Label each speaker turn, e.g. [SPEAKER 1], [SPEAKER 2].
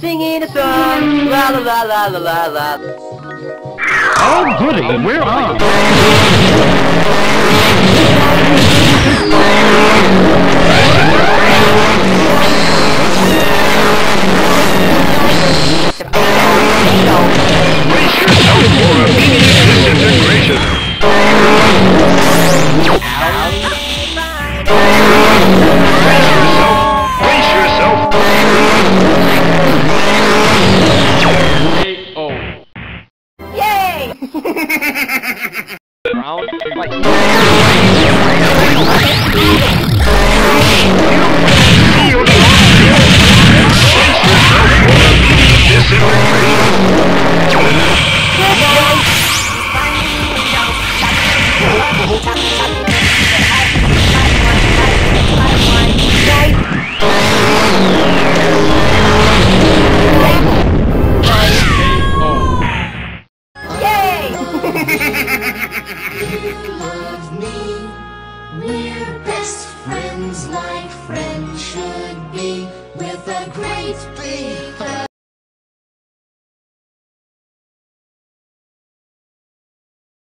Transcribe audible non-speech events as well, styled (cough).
[SPEAKER 1] singing a song. La la la la la la la.
[SPEAKER 2] Oh, goody, we're on.
[SPEAKER 3] Brace (laughs)
[SPEAKER 2] Round, fight.
[SPEAKER 4] Best friends like friends should be, with a great big